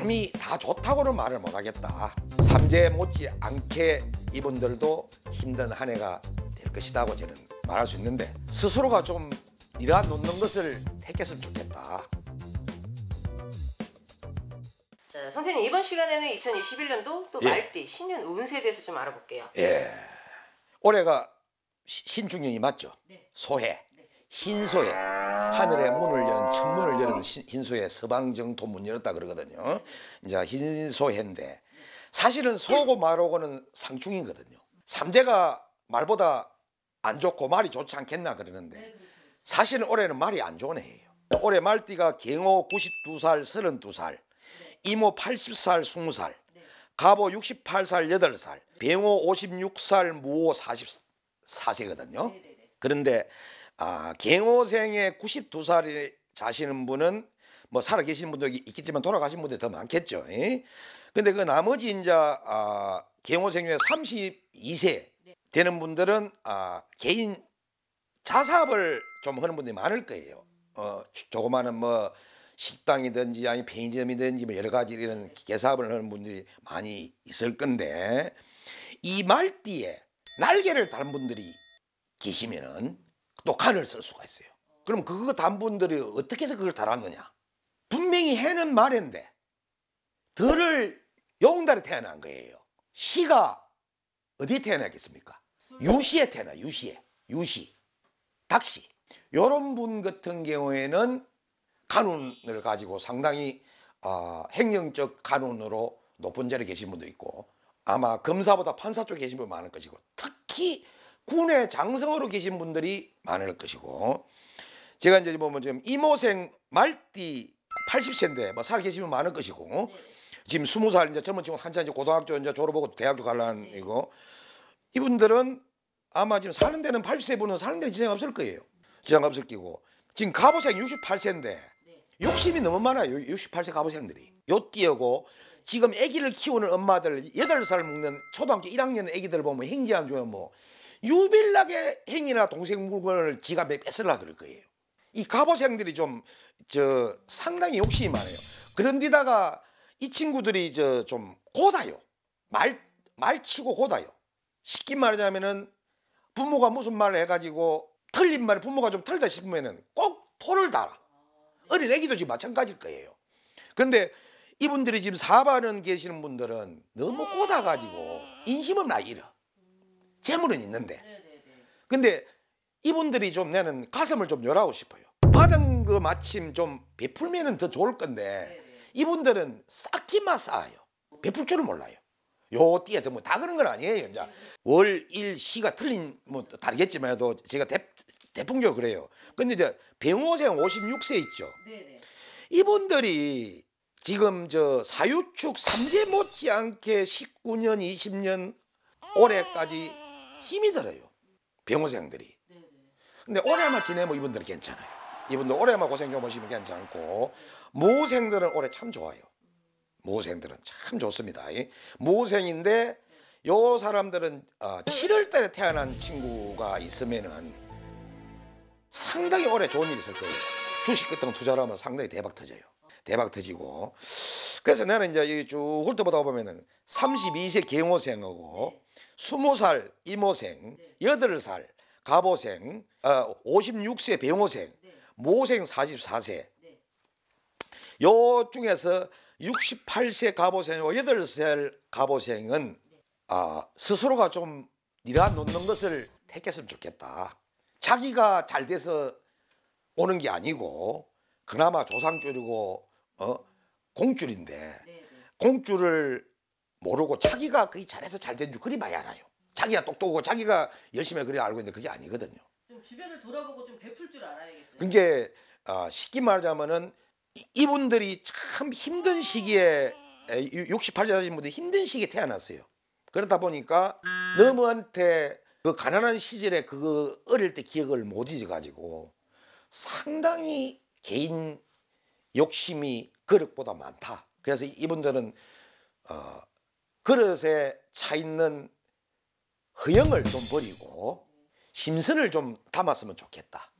삶이 다 좋다고는 말을 못하겠다. 삼재 못지 않게 이분들도 힘든 한 해가 될 것이다고 저는 말할 수 있는데 스스로가 좀 일어 놓는 것을 택했으면 좋겠다. 자, 선생님 이번 시간에는 2021년도 또 예. 말띠 신년 운세에 대해서 좀 알아볼게요. 예. 올해가 시- 신중년이 맞죠? 네. 소해. 흰소해. 하늘의 문을 여는 천문을 여는 신- 흰소해 서방정토 문 열었다 그러거든요. 이제 흰소해인데 사실은 소고 말하고는 상충이거든요. 삼재가 말보다 안 좋고 말이 좋지 않겠나 그러는데 사실은 올해는 말이 안 좋은 해예요. 올해 말띠가 경호 92살, 32살, 이모 80살, 20살, 갑오 68살, 8살, 병호 56살, 무호 44세거든요. 그런데 아, 경호생의 92살이 자시는 분은 뭐 살아 계신 분도 있- 있겠지만 돌아가신 분들이 더 많겠죠. 예? 근데 그 나머지 이제 아, 중에 32세 되는 분들은 아, 개인 자사업을 좀 하는 분들이 많을 거예요. 어, 조- 조그마한 뭐 식당이든지 아니 편의점이든지 뭐 여러 가지 이런 개사업을 하는 분들이 많이 있을 건데 이 말띠에 날개를 단 분들이 계시면은 또 칸을 쓸 수가 있어요. 그럼 그거 단 분들이 어떻게 해서 그걸 달았느냐? 분명히 해는 말인데 덜을 용달에 태어난 거예요. 시가 어디에 태어났겠습니까? 유시에 태어나 유시에 유시 닥시 요런 분 같은 경우에는 간운을 가지고 상당히 아, 행정적 간운으로 높은 자리에 계신 분도 있고 아마 검사보다 판사 쪽에 계신 분 많을 것이고 특히 군의 장성으로 계신 분들이 많을 것이고 제가 이제 보면 지금 이모생 말띠 80세인데 뭐 살아 계시면 많을 것이고 지금 20살 이제 젊은 친구 한참 이제 고등학교 이제 졸업하고 대학교 갈란 이고 이분들은 아마 지금 사는 데는 80세 분은 사는 데는 지장 없을 거예요. 지장 없을 끼고 지금 가보생 68세인데 욕심이 너무 많아요. 68세 가보생들이. 요 띠하고 지금 아기를 키우는 엄마들 8살 먹는 초등학교 1학년 아기들 보면 안 좋으면 뭐 유빌하게 행이나 동생 물건을 지가 뺏으려 그럴 거예요. 이 가보생들이 좀 저 상당히 욕심이 많아요. 그런데다가 이 친구들이 저 좀 고다요. 말 말치고 고다요. 쉽게 말하자면은 부모가 무슨 말을 해가지고 틀린 말을 부모가 좀 틀다 싶으면은 꼭 토를 달아. 어린 애기도 지금 마찬가지일 거예요. 그런데 이분들이 지금 사반은 계시는 분들은 너무 고다가지고 인심은 나 잃어. 재물은 있는데. 근데 이분들이 좀 나는 가슴을 좀 열하고 싶어요. 받은 거 마침 좀 베풀면은 더 좋을 건데 이분들은 쌓기만 쌓아요. 베풀 줄을 몰라요. 요 띠에 뭐다 그런 건 아니에요. 이제 월, 일, 시가 틀린 뭐 다르겠지만 도 제가 대, 대풍적으로 그래요. 근데 이제 병호생 56세 있죠. 이분들이 지금 저 사유축 삼재 못지않게 19년, 20년 올해까지 힘이 들어요. 병호생들이. 근데 올해만 지내면 이분들은 괜찮아요. 이분들 올해만 고생 좀 하시면 괜찮고 모생들은 올해 참 좋아요. 모생들은 참 좋습니다. 이 모생인데 요 사람들은 어, 7월 달에 태어난 친구가 있으면은 상당히 올해 좋은 일이 있을 거예요. 주식 같은 거 투자를 하면 상당히 대박 터져요. 대박 터지고. 그래서 나는 이제 이쭉 훑어보다 보면은 32세 경호생하고 20살 이모생, 8살 가보생, 어, 56세 병호생, 모생 44세. 요 중에서 68세 가보생하고 8살 가보생은 아, 스스로가 좀 일어 놓는 것을 택했으면 좋겠다. 자기가 잘 돼서 오는 게 아니고 그나마 조상 줄이고 어 공줄인데 공줄을 모르고 자기가 거의 잘해서 잘 된 줄 그리 많이 알아요. 자기가 똑똑하고 자기가 열심히 그리 알고 있는데 그게 아니거든요. 좀 주변을 돌아보고 좀 베풀 줄 알아야겠어요. 그게 어, 쉽게 말하자면은 이- 이분들이 참 힘든 시기에 68세 되신 분들이 힘든 시기에 태어났어요. 그러다 보니까 너무한테 그 가난한 시절에 그 어릴 때 기억을 못 잊어가지고 상당히 개인 욕심이 그릇보다 많다. 그래서 이분들은 어, 그릇에 차 있는 허영을 좀 버리고 심선을 좀 담았으면 좋겠다.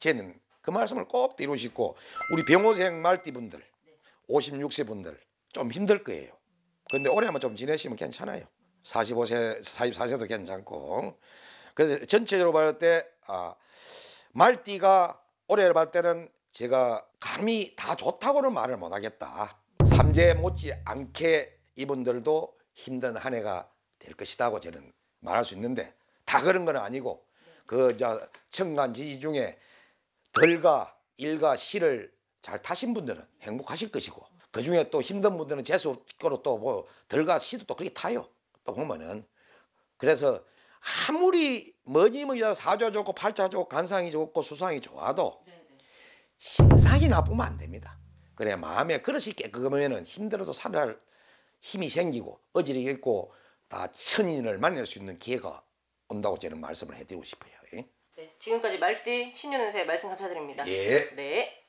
저는 그 말씀을 꼭 이루고 싶고 우리 병호생 말띠분들 56세 분들 좀 힘들 거예요. 근데 올해만 좀 지내시면 괜찮아요. 45세, 44세도 괜찮고. 그래서 전체적으로 봤을 때 아, 말띠가 올해 봤을 때는 제가 감히 다 좋다고는 말을 못 하겠다. 삼재 못지 않게 이분들도 힘든 한 해가 될 것이다고 저는 말할 수 있는데 다 그런 건 아니고 그저 청간지지 중에 덜과 일과 시를 잘 타신 분들은 행복하실 것이고 그 중에 또 힘든 분들은 재수거로 또뭐 덜과 시도 또 그렇게 타요. 또 보면은 그래서 아무리 뭐니 뭐니 사조 좋고 팔자 좋고 간상이 좋고 수상이 좋아도 신상이 나쁘면 안 됩니다. 그래 마음에 그릇이 깨끗하면은 힘들어도 살아갈 힘이 생기고 어지러기 있고 다 천인을 만날 수 있는 기회가 온다고 저는 말씀을 해드리고 싶어요. 예. 네, 지금까지 말띠 신년운세 말씀 감사드립니다. 예. 네.